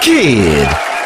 Kid.